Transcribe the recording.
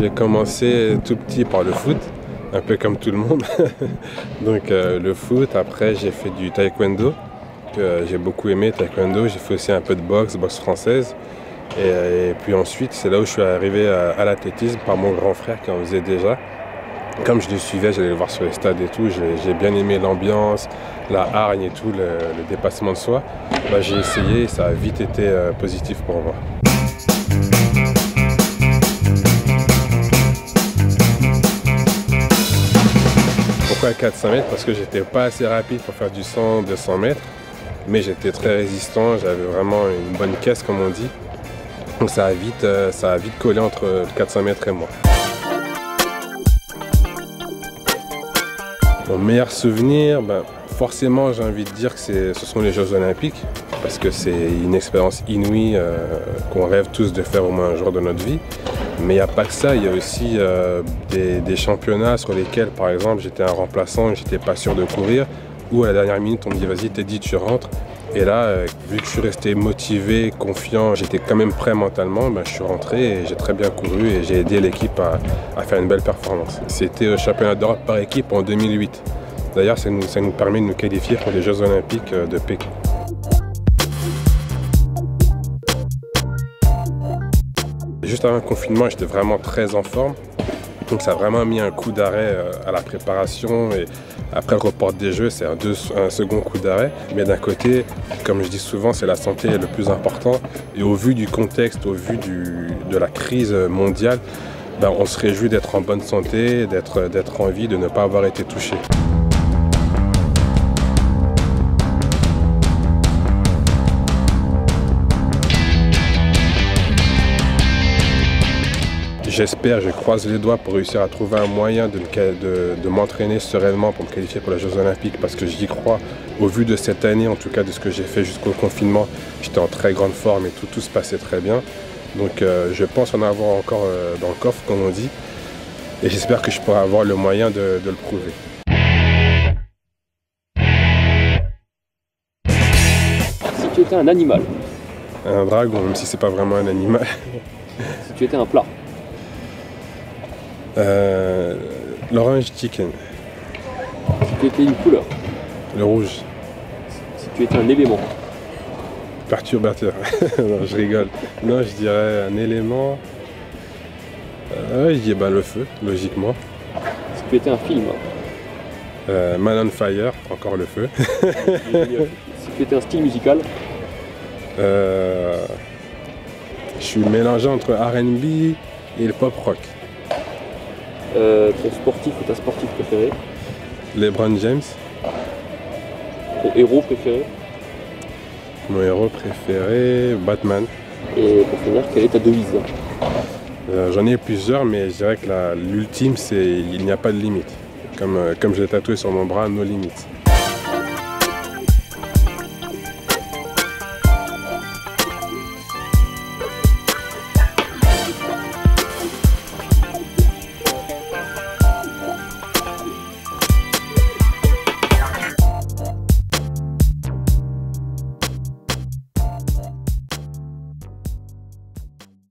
J'ai commencé tout petit par le foot, un peu comme tout le monde. Donc euh, le foot, après j'ai fait du taekwondo, que j'ai beaucoup aimé taekwondo. J'ai fait aussi un peu de boxe, boxe française. Et, puis ensuite, c'est là où je suis arrivé à, l'athlétisme par mon grand frère qui en faisait déjà. Comme je le suivais, j'allais le voir sur les stades et tout, j'ai bien aimé l'ambiance, la hargne et tout, le, dépassement de soi. Bah, j'ai essayé et ça a vite été euh, positif pour moi. Pourquoi 400 mètres? Parce que j'étais pas assez rapide pour faire du 100, 200 mètres, mais j'étais très résistant, j'avais vraiment une bonne caisse comme on dit. Donc ça a vite, euh, ça a vite collé entre 400 mètres et moi. Mon meilleur souvenir, ben, forcément j'ai envie de dire que ce sont les Jeux Olympiques, parce que c'est une expérience inouïe euh, qu'on rêve tous de faire au moins un jour de notre vie. Mais il n'y a pas que ça, il y a aussi euh, des, championnats sur lesquels, par exemple, j'étais un remplaçant et j'étais pas sûr de courir, ou à la dernière minute, on me dit vas-y, t'es dit, tu rentres. Et là, euh, vu que je suis resté motivé, confiant, j'étais quand même prêt mentalement, ben, je suis rentré et j'ai très bien couru et j'ai aidé l'équipe à, faire une belle performance. C'était au championnat d'Europe par équipe en 2008. D'ailleurs, ça nous, ça nous permet de nous qualifier pour les Jeux Olympiques de Pékin. Juste avant le confinement, j'étais vraiment très en forme. Donc ça a vraiment mis un coup d'arrêt euh, à la préparation et après le report des jeux, c'est un, second coup d'arrêt. Mais d'un côté, comme je dis souvent, c'est la santé le plus important. Et au vu du contexte, au vu de la crise mondiale, ben, on se réjouit d'être en bonne santé, d'être en vie, de ne pas avoir été touché. J'espère, je croise les doigts pour réussir à trouver un moyen de, m'entraîner sereinement pour me qualifier pour les Jeux Olympiques parce que j'y crois. Au vu de cette année, en tout cas de ce que j'ai fait jusqu'au confinement, j'étais en très grande forme et tout, tout se passait très bien. Donc euh, je pense en avoir encore euh, dans le coffre, comme on dit. Et j'espère que je pourrai avoir le moyen de, le prouver. Si tu étais un animal Un dragon, même si c'est pas vraiment un animal. si tu étais un plat euh, L'orange chicken. Si tu étais une couleur. Le rouge. Si tu étais un élément. Perturbateur. non, je rigole. Non, je dirais un élément. Euh, je dis bah, le feu, logiquement. Si tu étais un film. Euh, Man on Fire, encore le feu. si tu étais un style musical. Euh, je suis mélangé entre RB et le pop rock. Euh, ton sportif ou ta sportive préférée LeBron James. Ton héros préféré Mon héros préféré, Batman. Et pour finir, quelle est ta devise euh, J'en ai plusieurs, mais je dirais que l'ultime, c'est il n'y a pas de limite. Comme, euh, comme je l'ai tatoué sur mon bras, nos limites.